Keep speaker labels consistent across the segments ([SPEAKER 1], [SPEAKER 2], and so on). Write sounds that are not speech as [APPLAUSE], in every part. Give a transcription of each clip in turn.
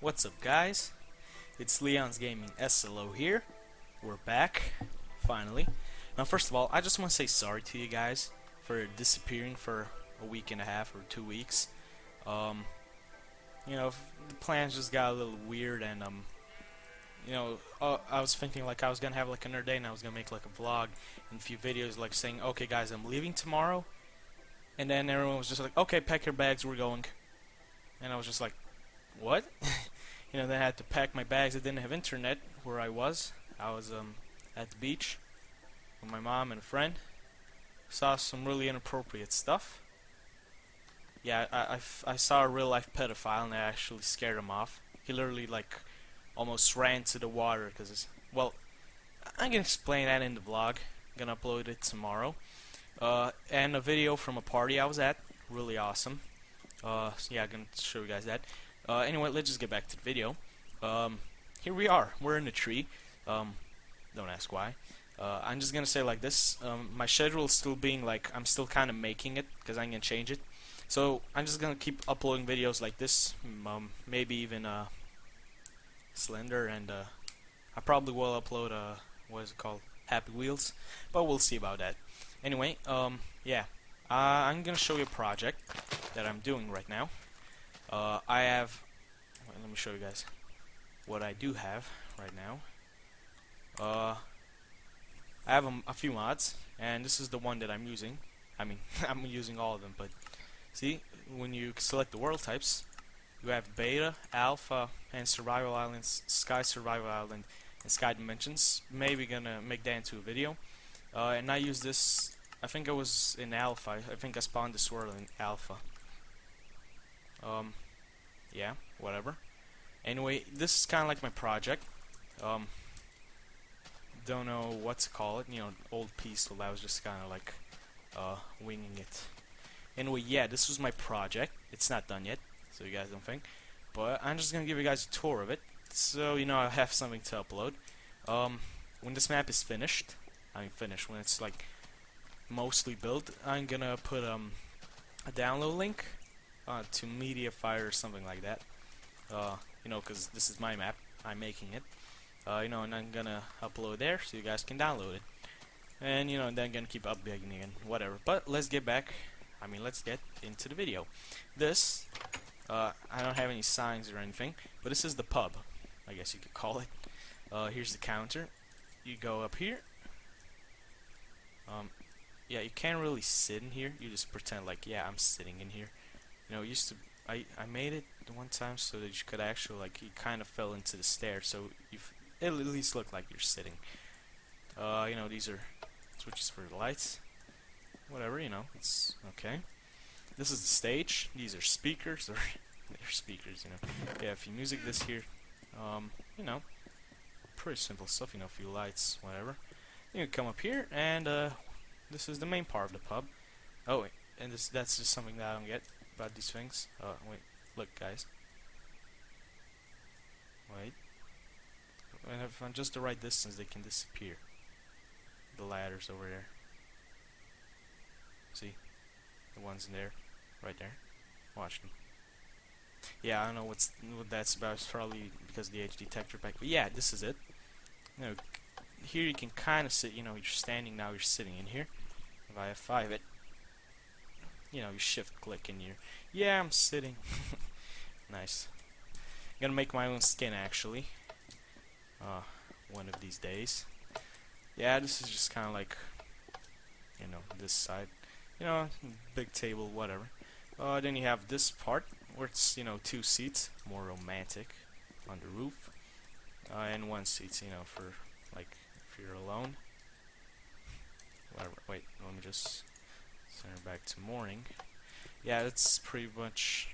[SPEAKER 1] What's up guys? It's Leon's Gaming SLO here. We're back, finally. Now first of all, I just want to say sorry to you guys for disappearing for a week and a half or two weeks. Um, you know, the plans just got a little weird and um, you know, uh, I was thinking like I was gonna have like another day and I was gonna make like a vlog and a few videos like saying, okay guys, I'm leaving tomorrow. And then everyone was just like, okay, pack your bags, we're going. And I was just like, what? [LAUGHS] you know, then I had to pack my bags. I didn't have internet where I was. I was um at the beach with my mom and a friend. Saw some really inappropriate stuff. Yeah, I, I, I saw a real life pedophile and I actually scared him off. He literally like almost ran to the water because it's well. I'm gonna explain that in the vlog. I'm gonna upload it tomorrow. Uh, and a video from a party I was at. Really awesome. Uh, so yeah, I'm gonna show you guys that. Uh, anyway, let's just get back to the video. Um, here we are. We're in a tree. Um, don't ask why. Uh, I'm just gonna say like this. Um, my schedule still being like I'm still kind of making it because I'm gonna change it. So I'm just gonna keep uploading videos like this. Um, maybe even uh, Slender and uh, I probably will upload uh, what is it called? Happy Wheels, but we'll see about that. Anyway, um, yeah, uh, I'm gonna show you a project that I'm doing right now. Uh, I have, let me show you guys what I do have right now. Uh, I have a, a few mods, and this is the one that I'm using. I mean, [LAUGHS] I'm using all of them, but see, when you select the world types, you have Beta, Alpha, and Survival Islands, Sky Survival Island, and Sky Dimensions. Maybe gonna make that into a video. Uh, and I use this, I think I was in Alpha. I think I spawned this world in Alpha. Um, yeah, whatever. Anyway, this is kind of like my project. Um, don't know what to call it. You know, old piece. So I was just kind of like uh, winging it. Anyway, yeah, this was my project. It's not done yet, so you guys don't think. But I'm just gonna give you guys a tour of it, so you know I have something to upload. Um, when this map is finished, I mean finished when it's like mostly built, I'm gonna put um a download link uh, to MediaFire or something like that. Uh, you know, because this is my map. I'm making it. Uh, you know, and I'm gonna upload there so you guys can download it. And you know, then gonna keep updating and whatever. But let's get back. I mean, let's get into the video. This, uh, I don't have any signs or anything, but this is the pub. I guess you could call it. Uh, here's the counter. You go up here. Um, yeah, you can't really sit in here. You just pretend like, yeah, I'm sitting in here. You know, used to I I made it one time so that you could actually like you kind of fell into the stairs, so you it at least looked like you're sitting. Uh, you know, these are switches for the lights. Whatever, you know, it's okay. This is the stage. These are speakers, [LAUGHS] or they're speakers, you know. Yeah, a few music this here. Um, you know, pretty simple stuff. You know, a few lights, whatever. You come up here, and uh, this is the main part of the pub. Oh, and this that's just something that I don't get about these things. Oh, wait, look, guys. Wait. And if I'm just the right distance, they can disappear. The ladders over there. See? The ones in there. Right there. Watch them. Yeah, I don't know what's what that's about. It's probably because of the HD texture pack. But yeah, this is it. You know, here you can kind of sit. You know, you're standing now. You're sitting in here. If I F5 it, you know, you shift click in here. Yeah, I'm sitting. [LAUGHS] nice. I'm gonna make my own skin actually. Uh, one of these days. Yeah, this is just kind of like, you know, this side. You know, big table, whatever. Uh, then you have this part where it's, you know, two seats, more romantic, on the roof. Uh, and one seat, you know, for, like, if you're alone. Whatever. Wait, let me just center back to morning. Yeah, that's pretty much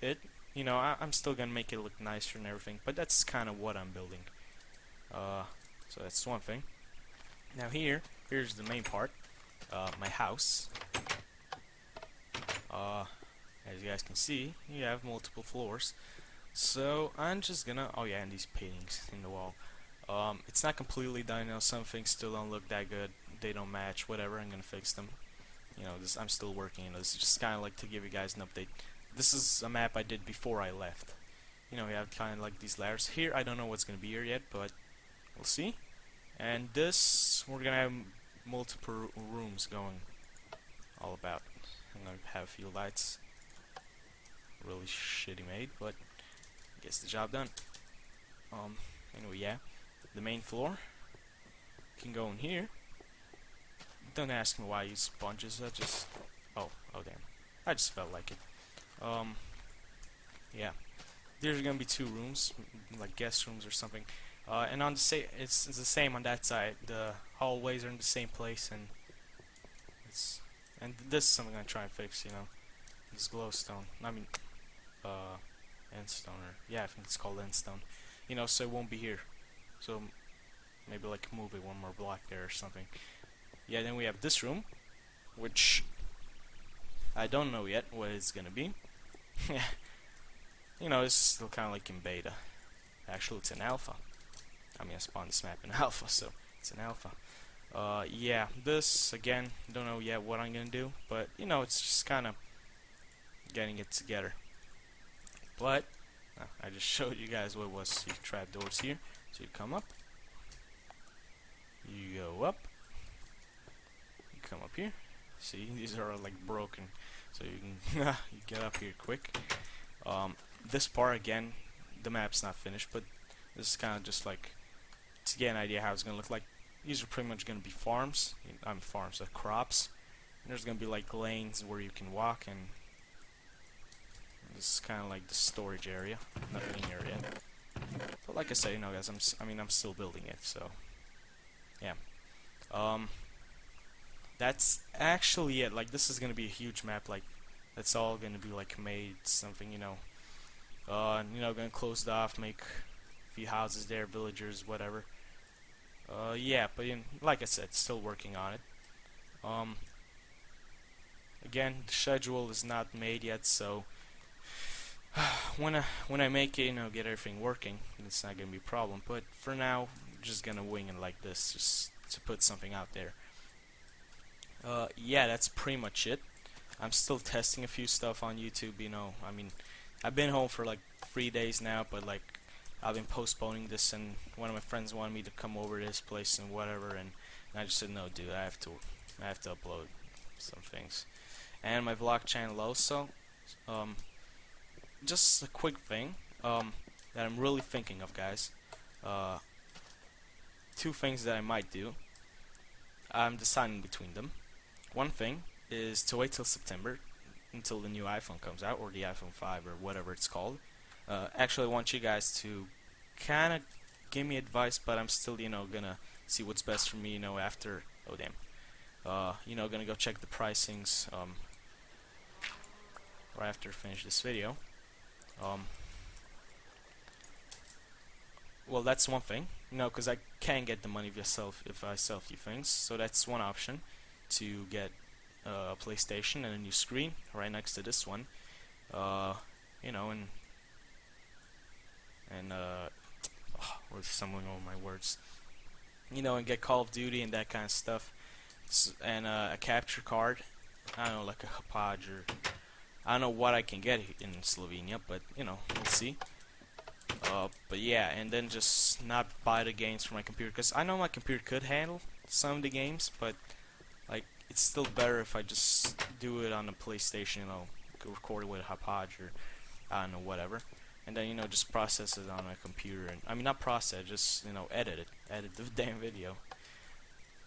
[SPEAKER 1] it. You know, I, am still gonna make it look nicer and everything, but that's kind of what I'm building. Uh, so that's one thing. Now here, here's the main part. Uh, my house. Uh, as you guys can see, you have multiple floors. So I'm just gonna. Oh yeah, and these paintings in the wall. Um, it's not completely done. You know, some things still don't look that good. They don't match. Whatever. I'm gonna fix them. You know, this I'm still working. You know, this is just kind of like to give you guys an update. This is a map I did before I left. you know, you have kind of like these layers. Here, I don't know what's going to be here yet, but we'll see. And this, we're going to have multiple rooms going all about. I'm going to have a few lights. Really shitty made, but gets the job done. Um, anyway, yeah. The main floor can go in here. Don't ask me why I use sponges. I just... Oh, oh damn. I just felt like it. Um, yeah. There's gonna be two rooms, like guest rooms or something. Uh, and on the same, it's, it's the same on that side. The hallways are in the same place, and it's and this is something I'm gonna try and fix. You know, this glowstone. I mean, uh, endstone or yeah, I think it's called endstone. You know, so it won't be here. So maybe like move it one more block there or something. Yeah, then we have this room, which I don't know yet what it's gonna be. [LAUGHS] you know, it's still kind of like in beta. Actually, it's an alpha. I mean, I spawned this map in [LAUGHS] alpha, so it's an alpha. Uh, yeah, this, again, don't know yet what I'm gonna do, but, you know, it's just kind of getting it together. But, uh, I just [LAUGHS] showed you guys what was the trapdoors here. So you come up, you go up, come up here. See, these are like broken, so you can [LAUGHS] you get up here quick. Um, this part again, the map's not finished, but this is kind of just like to get an idea how it's gonna look like. These are pretty much gonna be farms. I'm farms, uh, crops. And there's gonna be like lanes where you can walk, and this is kind of like the storage area, not living area. But like I said, you know, guys, I'm I mean I'm still building it, so yeah. Um, that's actually it. Like this is gonna be a huge map. Like that's all gonna be like made something, you know. Uh, you know, gonna close it off, make a few houses there, villagers, whatever. Uh, yeah, but like I said, still working on it. Um, again, the schedule is not made yet, so [SIGHS] when I when I make it, you know, get everything working, it's not gonna be a problem. But for now, just gonna wing it like this, just to put something out there. Uh, yeah, that's pretty much it. I'm still testing a few stuff on YouTube. You know, I mean, I've been home for like three days now, but like I've been postponing this, and one of my friends wanted me to come over to this place and whatever, and, and I just said no, dude. I have to, I have to upload some things, and my vlog channel also. Um, just a quick thing um, that I'm really thinking of, guys. Uh, two things that I might do. I'm deciding between them. One thing is to wait till September until the new iPhone comes out, or the iPhone 5, or whatever it's called. Uh, actually, I want you guys to kind of give me advice, but I'm still, you know, gonna see what's best for me, you know, after. Oh, damn. Uh, you know, gonna go check the pricings um, right after I finish this video. Um, well, that's one thing, you know, because I can get the money myself if I sell a few things. So that's one option to get a PlayStation and a new screen right next to this one. Uh, you know, and and uh, oh, what's stumbling over my words. You know, and get Call of Duty and that kind of stuff, and uh, a capture card. I don't know, like a Hauppauge or I don't know what I can get in Slovenia, but you know, we'll see. Uh, but yeah, and then just not buy the games for my computer because I know my computer could handle some of the games, but it's still better if I just do it on the PlayStation, you know, record it with a Hauppauge or I don't know whatever, and then you know just process it on my computer and I mean not process, just you know edit it, edit the [LAUGHS] damn video.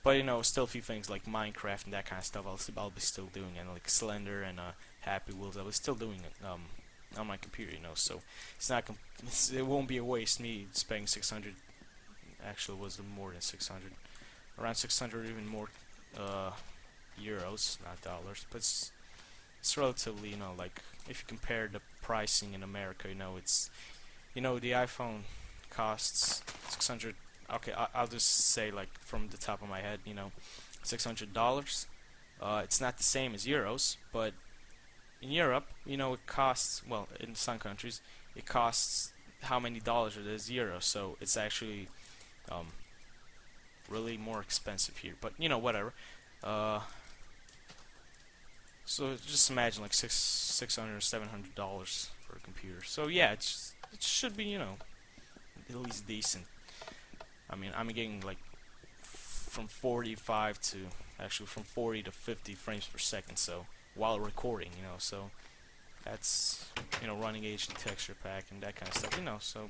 [SPEAKER 1] But you know, still a few things like Minecraft and that kind of stuff. I'll I'll be still doing and like Slender and uh, Happy Wheels. I was still doing it um, on my computer, you know. So it's not [LAUGHS] it's, it won't be a waste me spending 600. Actually, was more than 600, around 600, even more uh, euros, not dollars. But it's, it's relatively, you know, like if you compare the pricing in America, you know, it's you know the iPhone costs 600 okay, I, will just say like from the top of my head, you know, six hundred dollars. Uh, it's not the same as euros, but in Europe, you know, it costs well in some countries it costs how many dollars it is euros. So it's actually um, really more expensive here. But you know, whatever. Uh, so just imagine like six, six hundred, seven hundred dollars for a computer. So yeah, it's it should be, you know, at least decent. I mean, I'm getting like from 45 to actually from 40 to 50 frames per second. So while recording, you know, so that's you know running HD texture pack and that kind of stuff, you know. So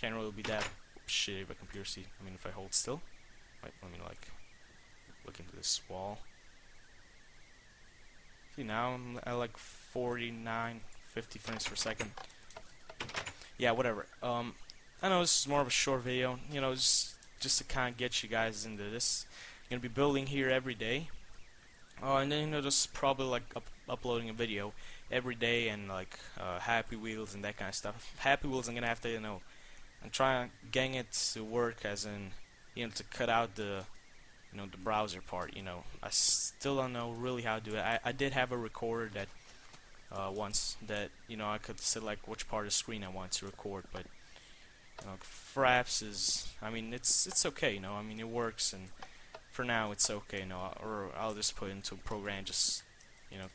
[SPEAKER 1] can't really be that shitty of a computer. See, I mean, if I hold still, wait, let me like look into this wall. See now I'm at like 49, 50 frames per second. Yeah, whatever. Um, I know this is more of a short video. You know, just just to kind of get you guys into this. I'm gonna be building here every day. Oh, and then you know, just probably like up uploading a video every day and like uh, Happy Wheels and that kind of stuff. Happy Wheels, I'm gonna have to you know, I'm trying to gang it to work as in you know to cut out the you know the browser part. You know, I still don't know really how to do it. I I did have a recorder that uh, once that you know I could select which part of the screen I want to record, but you know, Fraps is I mean it's it's okay. You know, I mean it works and for now it's okay. You know, or I'll just put into a program, just you know,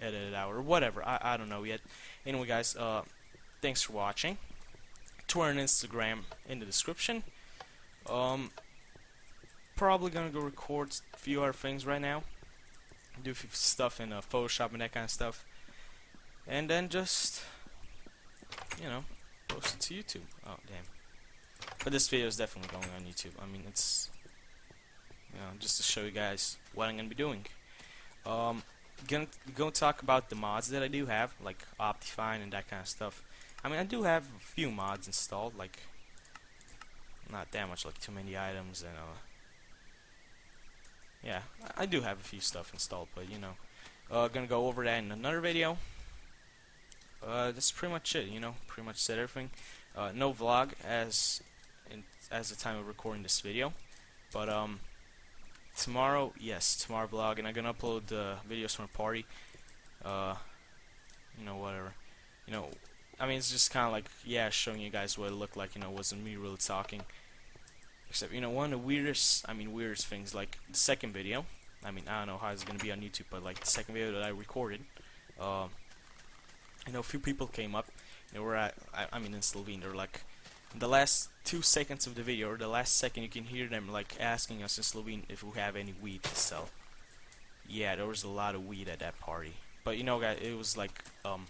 [SPEAKER 1] edit it out or whatever. I I don't know yet. Anyway, guys, uh, thanks for watching. Twitter and Instagram in the description. Um, probably gonna go record a few other things right now. Do stuff in uh, Photoshop and that kind of stuff and then just you know post it to YouTube. Oh damn! But this video is definitely going on YouTube. I mean, it's you know just to show you guys what I'm gonna be doing. Um, gonna gonna talk about the mods that I do have, like Optifine and that kind of stuff. I mean, I do have a few mods installed, like not that much, like too many items and uh. Yeah, I do have a few stuff installed, but you know, uh, gonna go over that in another video uh, that's pretty much it. You know, pretty much said everything. Uh, no vlog as in, as the time of recording this video, but um, tomorrow, yes, tomorrow vlog, and I'm gonna upload the videos from a party. Uh, you know, whatever. You know, I mean, it's just kind of like yeah, showing you guys what it looked like. You know, wasn't me really talking. Except, you know, one of the weirdest, I mean, weirdest things, like the second video. I mean, I don't know how it's gonna be on YouTube, but like the second video that I recorded. Uh, you know, a few people came up. They were at, I, I mean, in Slovene. They're like, the last two seconds of the video, or the last second, you can hear them like asking us in Slovene if we have any weed to sell. Yeah, there was a lot of weed at that party. But you know, guys, it was like, um,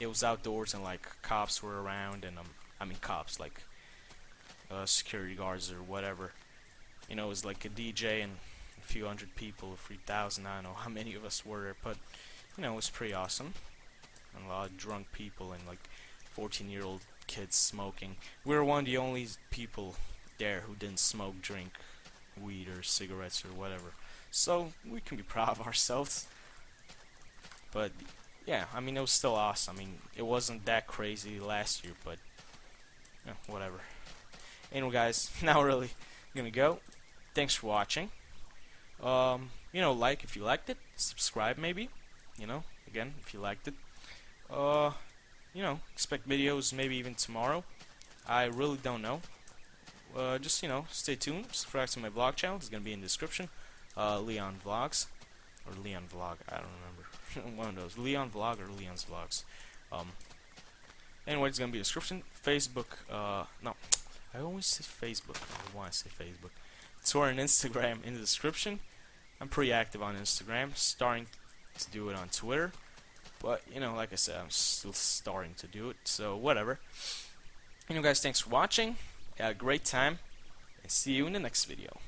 [SPEAKER 1] it was outdoors and like cops were around, and um, I mean cops like, uh, security guards or whatever. You know, it was like a DJ and a few hundred people, three thousand. I don't know [LAUGHS] how many of us were there, but you know, it was pretty awesome and a lot of drunk people and like 14 year old kids smoking. We were one of the only people there who didn't smoke, drink weed or cigarettes or whatever. So we can be [LAUGHS] proud of ourselves. But yeah, I mean it was still awesome. I mean it wasn't that crazy last year, but yeah, whatever. Anyway, guys, [LAUGHS] now really gonna go. Thanks for watching. Um, you know, like if you liked it, subscribe maybe. You know, again if you liked it uh, you know, expect videos maybe even tomorrow. I really don't know. Uh, just, you know, stay tuned. Subscribe to my vlog channel. It's going to be in the description. Uh, Leon Vlogs. Or Leon Vlog. I don't remember. [LAUGHS] One of those. Leon Vlog or Leon's Vlogs. Um, anyway, it's going to be description. Facebook. Uh, no. I always say Facebook. I want to say Facebook. Twitter and Instagram in the description. I'm pretty active on Instagram. Starting to do it on Twitter. But, you know, like I said, I'm still starting to do it, so whatever. Anyway, guys, thanks for watching. Had a great time, and see you in the next video.